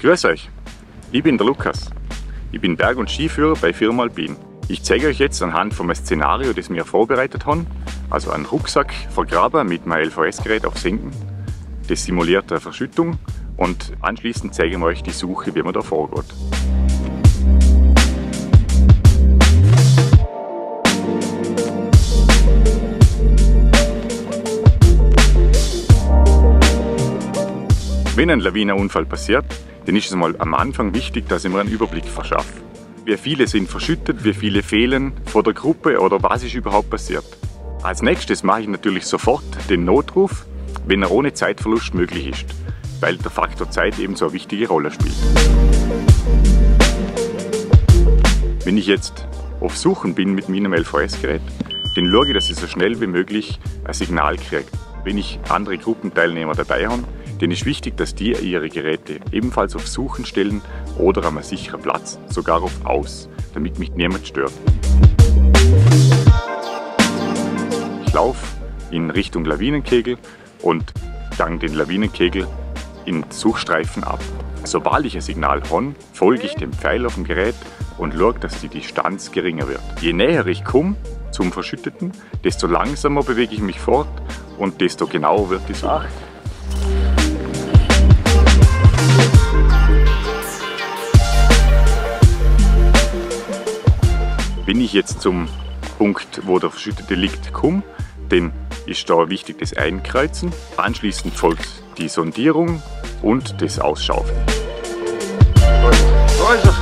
Grüß euch, ich bin der Lukas. Ich bin Berg- und Skiführer bei Firma Alpin. Ich zeige euch jetzt anhand einem Szenario, das wir vorbereitet haben, also einen Rucksack vergraben mit meinem LVS-Gerät auf Senken. Das simuliert eine Verschüttung und anschließend zeigen wir euch die Suche, wie man da vorgeht. Wenn ein Lawinenunfall passiert, dann ist es mal am Anfang wichtig, dass ich mir einen Überblick verschaffe. Wie viele sind verschüttet, wie viele fehlen vor der Gruppe oder was ist überhaupt passiert. Als nächstes mache ich natürlich sofort den Notruf, wenn er ohne Zeitverlust möglich ist, weil der Faktor Zeit eben so eine wichtige Rolle spielt. Wenn ich jetzt auf Suchen bin mit meinem LVS-Gerät, dann schaue ich, dass ich so schnell wie möglich ein Signal kriege. Wenn ich andere Gruppenteilnehmer dabei habe, denn ist wichtig, dass die ihre Geräte ebenfalls auf Suchen stellen oder an einem sicheren Platz, sogar auf Aus, damit mich niemand stört. Ich laufe in Richtung Lawinenkegel und dank den Lawinenkegel in Suchstreifen ab. Sobald ich ein Signal habe, folge ich dem Pfeil auf dem Gerät und schaue, dass die Distanz geringer wird. Je näher ich komme zum Verschütteten, desto langsamer bewege ich mich fort und desto genauer wird die Suche. Wenn ich jetzt zum Punkt, wo der Verschüttete liegt, komme, dann ist da wichtig das Einkreuzen. Anschließend folgt die Sondierung und das Ausschaufeln. Da ist er.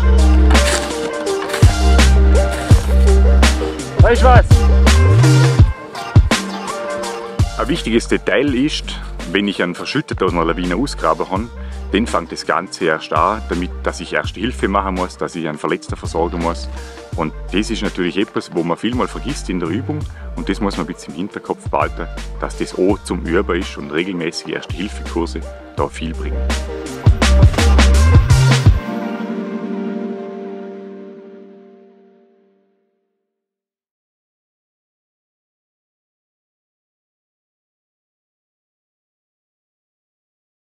Da ist was. Ein wichtiges Detail ist, wenn ich einen Verschütteten aus einer Lawine ausgraben habe, dann fängt das Ganze erst an, damit, dass ich erste Hilfe machen muss, dass ich einen Verletzten versorgen muss. Und das ist natürlich etwas, wo man viel mal vergisst in der Übung und das muss man ein bisschen im Hinterkopf behalten, dass das auch zum Üben ist und regelmäßige Erste-Hilfe-Kurse da viel bringen.